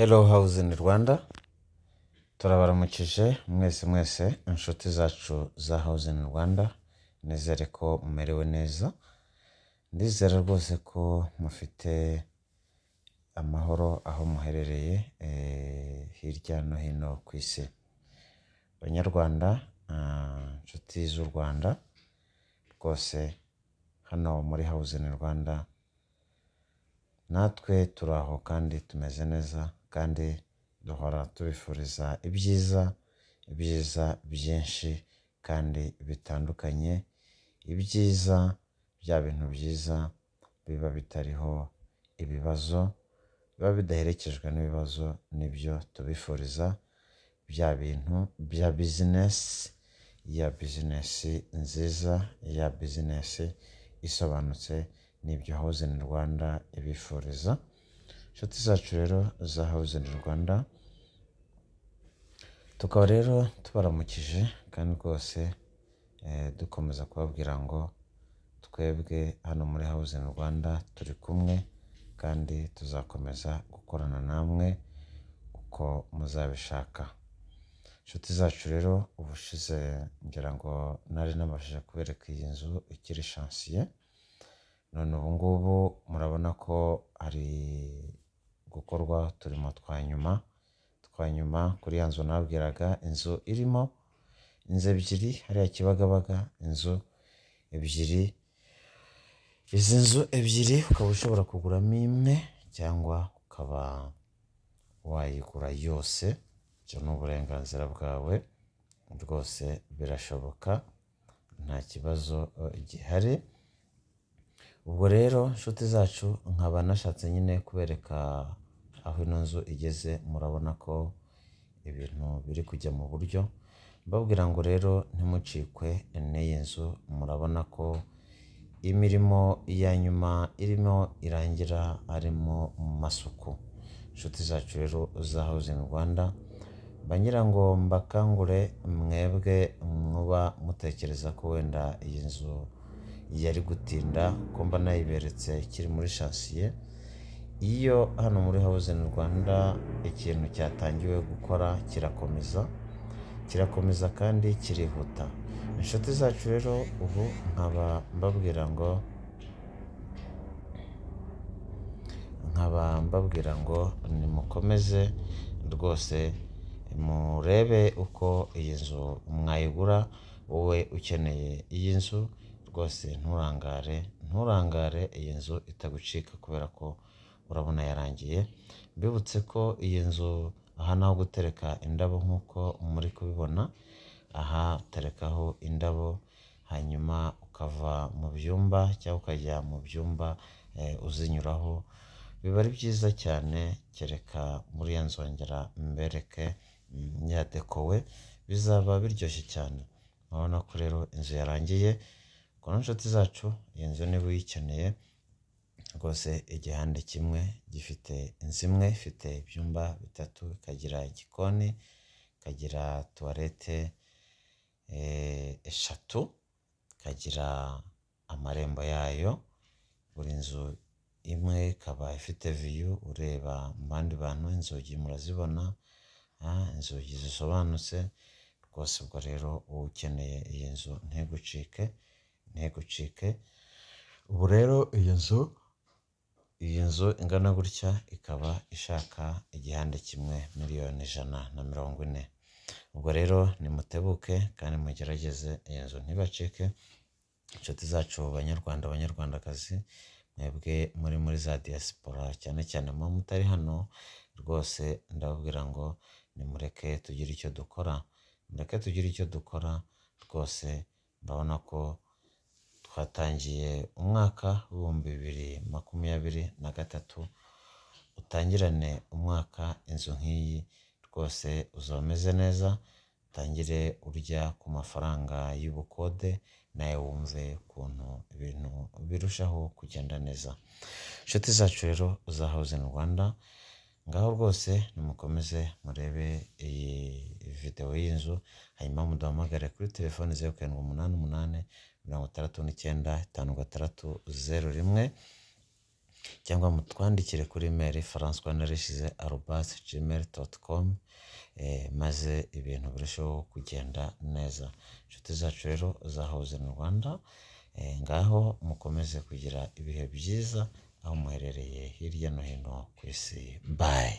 Hello House in Rwanda? Turabaramukije mwese mwese inshuti zacu za House in Rwanda. Nizere ko mumerewe neza. Ndizera rwose ko mufite amahoro aho muherereye eh, hirya no hino ku isi. Banyarwanda ah, inshuti z'u Rwanda rwose hano muri House in Rwanda natwe turi aho kandi tumeze neza. Kandi duhora tubifuriza ibyiza ibyiza byinshi kandi bitandukanye. Ibyiza bya bintu byiza biba bitariho ibibazo biba bidaherekejwe n'ibibazo ni byo tubifuriza. Bya bintu bya bizinesi ya bizinesi nziza ya bizinesi isobanutse n'ibyo House in Rwanda ibifuriza. Inshuti zacu rero za in Rwanda. Tukaba rero tubaramukije kandi rwose eh, dukomeza kubabwira ngo twebwe hano muri in Rwanda turi kumwe kandi tuzakomeza gukorana namwe uko muzabishaka. Inshuti zacu rero ubushize ngira ngo nari nabashije kubereka iyi nzu ikiri shansiye none ubu ngubu murabona ko hari gukorwa uturimo twa nyuma twa nyuma kuri ya nzu nababwiraga inzu irimo inzu ebyiri hariya Kibagabaga inzu ebyiri. Izi nzu ebyiri ukaba ushobora kuguramo imwe cyangwa ukaba wayigura yose ibyo ni uburenganzira bwawe rwose birashoboka nta kibazo gihari. Ubwo rero inshuti zacu nkaba nashatse nyine kubereka aho ino nzu igeze murabona ko ibintu biri kujya mu buryo. Mbabwira ngo rero ntimucikwe n'iyi nzu murabona ko imirimo ya nyuma irimo irangira arimo mu masuku. Inshuti zacu rero za in Rwanda bangira ngo mbakangure mwebwe muba mutekereza ko wenda iyi nzu yari gutinda ko mba nayiberetse ikiri muri shansiye iyo hano muri in Rwanda ikintu cyatangiwe gukora kirakomeza kirakomeza kandi kirihuta. Inshuti zacu rero ubu nkaba mbabwira ngo nkaba mbabwira ngo nimukomeze rwose murebe uko iyi nzu mwayigura wowe ukeneye iyi nzu rwose nturangare nturangare iyi nzu itagucika kubera ko urabona yarangiye. Mbibutse ko iyi nzu aha naho gutereka indabo nk'uko muri kubibona aha uterekaho indabo hanyuma ukava mu byumba cyangwa ukajya mu byumba eh, uzinyuraho. Biba ari byiza cyane kereka muri ya nzongera mbereke mm, yadekowe bizaba biryoshye cyane. Urabona ko rero inzu yarangiye. Ku nshuti zacu iyi nzu niba uyikeneye. Rwose igihande kimwe gifite inzu imwe ifite ibyumba bitatu ikagira igikoni ikagira tuwarete eh, eshatu ikagira amarembo yayo. Buri nzu imwe ikaba ifite viyu ureba mu bandi bantu inzugi murazibona ah, inzugi zisobanutse. Rwose ubwo rero wowe ukeneye iyi nzu ntigucike ntigucike ubu rero iyi nzu iyi nzu ingana gutya ikaba ishaka igihande kimwe miliyoni ijana na mirongo ine. Ubwo rero nimutebuke kandi mugerageze iyi nzu ntibacike. Inshuti zacu banyarwanda banyarwandakazi mwebwe muri muri za diaspora cyane cyane muba mutari hano rwose ndababwira ngo nimureke tugire icyo dukora. Mureke tugire icyo dukora rwose ndabona ko twatangiye umwaka w'ibihumbi bibiri makumyabiri na gatatu utangirane umwaka inzu nk'iyi rwose uzaba umeze neza utangire urya ku mafaranga y'ubukode nawe wumve ukuntu ibintu birushaho kugenda neza. Inshuti zacu rero za in Rwanda ngaho rwose nimukomeze murebe iyi videwo y'inzu hanyuma muduhamagare kuri telefoni zeru karindwi umunani umunani mirongo itandatu n'icyenda itanu gatandatu zeru rimwe cyangwa mutwandikire kuri imeri francois narishyize arobasi gmail doti komu maze ibintu birushaho kugenda neza. Inshuti zacu rero za hawuze mu rwanda eh, ngaho mukomeze kugira ibihe byiza aho muherereye hirya no hino ku isi. Bayi